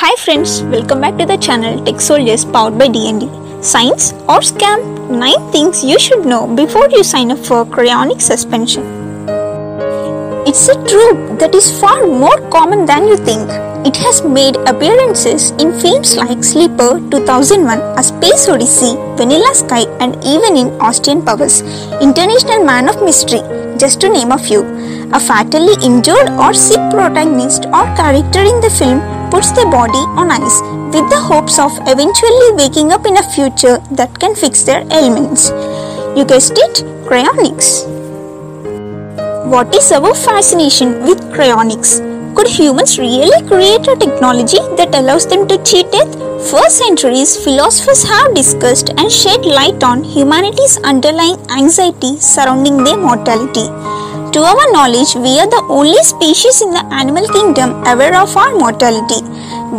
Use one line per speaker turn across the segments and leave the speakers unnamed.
Hi friends, welcome back to the channel Tech Soldiers powered by DND. Science or scam? 9 things you should know before you sign up for cryonic suspension. It's a trope that is far more common than you think. It has made appearances in films like Sleeper 2001, A Space Odyssey, Vanilla Sky, and even in Austin Powers, International Man of Mystery, just to name a few. A fatally injured or sick protagonist or character in the film puts their body on ice with the hopes of eventually waking up in a future that can fix their ailments. You guessed it, cryonics. What is our fascination with cryonics? Could humans really create a technology that allows them to cheat death? For centuries, philosophers have discussed and shed light on humanity's underlying anxiety surrounding their mortality. To our knowledge, we are the only species in the animal kingdom aware of our mortality.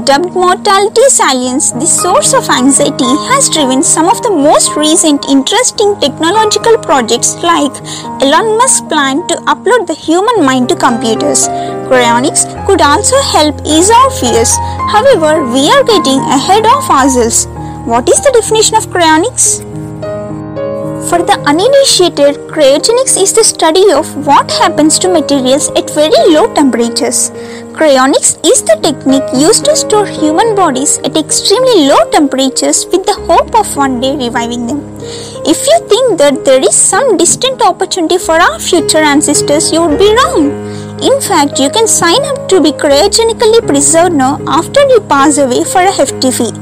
Dubbed mortality salience, the source of anxiety has driven some of the most recent interesting technological projects like Elon Musk's plan to upload the human mind to computers. Cryonics could also help ease our fears. However, we are getting ahead of ourselves. What is the definition of cryonics? For the uninitiated, cryogenics is the study of what happens to materials at very low temperatures. Cryonics is the technique used to store human bodies at extremely low temperatures with the hope of one day reviving them. If you think that there is some distant opportunity for our future ancestors, you would be wrong. In fact, you can sign up to be cryogenically preserved now after you pass away for a hefty fee.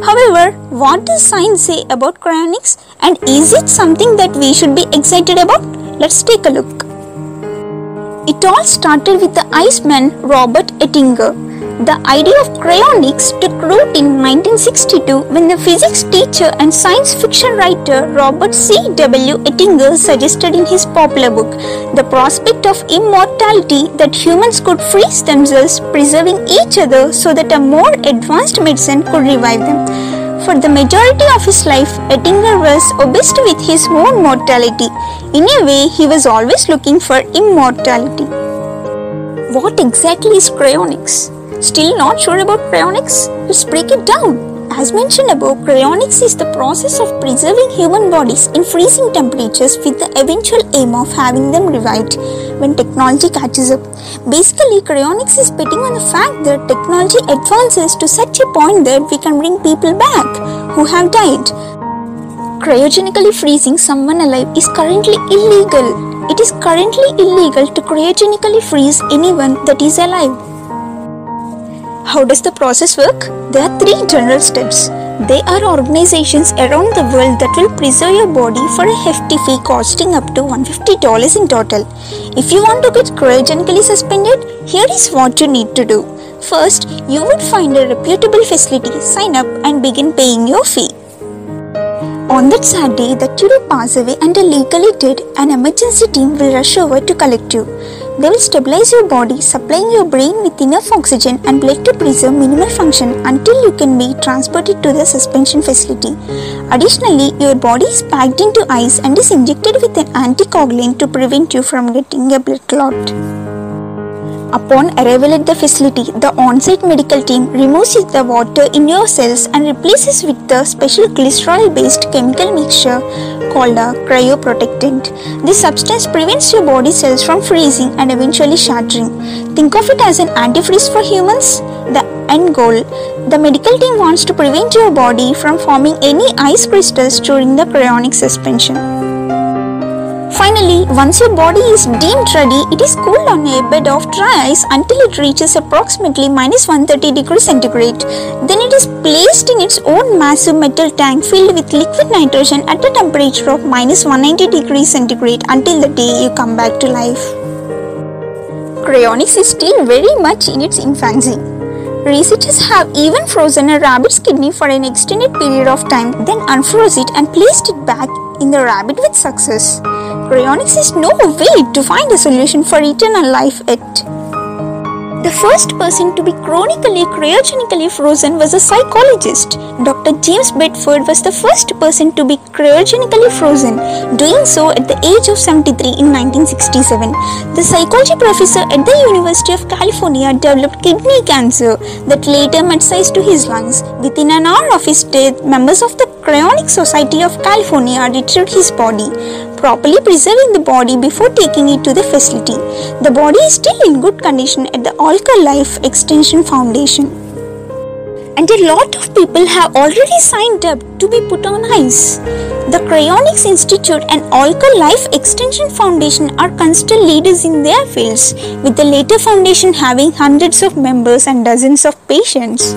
However, what does science say about cryonics and is it something that we should be excited about? Let's take a look. It all started with the Iceman Robert Ettinger. The idea of cryonics took root in 1962 when the physics teacher and science fiction writer Robert C. W. Ettinger suggested in his popular book the prospect of immortality that humans could freeze themselves, preserving each other so that a more advanced medicine could revive them. For the majority of his life, Ettinger was obsessed with his own mortality. In a way, he was always looking for immortality. What exactly is cryonics? Still not sure about cryonics? Let's break it down. As mentioned above, cryonics is the process of preserving human bodies in freezing temperatures with the eventual aim of having them revived when technology catches up. Basically, cryonics is betting on the fact that technology advances to such a point that we can bring people back who have died. Cryogenically freezing someone alive is currently illegal. It is currently illegal to cryogenically freeze anyone that is alive. How does the process work? There are three general steps. They are organizations around the world that will preserve your body for a hefty fee costing up to $150 in total. If you want to get cryogenically suspended, here is what you need to do. First, you would find a reputable facility, sign up, and begin paying your fee. On that sad day that you will pass away and are legally dead, an emergency team will rush over to collect you. They will stabilize your body, supplying your brain with enough oxygen and blood to preserve minimal function until you can be transported to the suspension facility. Additionally, your body is packed into ice and is injected with an anticoagulant to prevent you from getting a blood clot. Upon arrival at the facility, the on-site medical team removes the water in your cells and replaces with the special glycerol-based chemical mixture called a cryoprotectant. This substance prevents your body cells from freezing and eventually shattering. Think of it as an antifreeze for humans. The end goal. The medical team wants to prevent your body from forming any ice crystals during the cryonic suspension. Finally, once your body is deemed ready, it is cooled on a bed of dry ice until it reaches approximately minus 130 degrees centigrade. Then it is placed in its own massive metal tank filled with liquid nitrogen at a temperature of minus 190 degrees centigrade until the day you come back to life. Cryonics is still very much in its infancy. Researchers have even frozen a rabbit's kidney for an extended period of time, then unfroze it and placed it back in the rabbit with success. Cryonics is no way to find a solution for eternal life yet. The first person to be chronically cryogenically frozen was a psychologist. Dr. James Bedford was the first person to be cryogenically frozen, doing so at the age of 73 in 1967. The psychology professor at the University of California developed kidney cancer that later metastasized to his lungs. Within an hour of his death, members of the Cryonic Society of California retrieved his body, properly preserving the body before taking it to the facility. The body is still in good condition at the Alcor Life Extension Foundation. And a lot of people have already signed up to be put on ice. The Cryonics Institute and Alcor Life Extension Foundation are considered leaders in their fields, with the latter foundation having hundreds of members and dozens of patients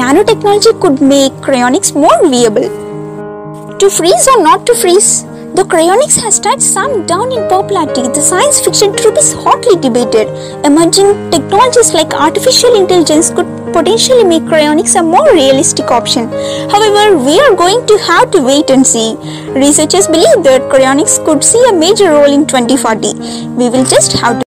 nanotechnology could make cryonics more viable. To freeze or not to freeze? The cryonics has touched some down in popularity. The science fiction trope is hotly debated. Emerging technologies like artificial intelligence could potentially make cryonics a more realistic option. However, we are going to have to wait and see. Researchers believe that cryonics could see a major role in 2040. We will just have to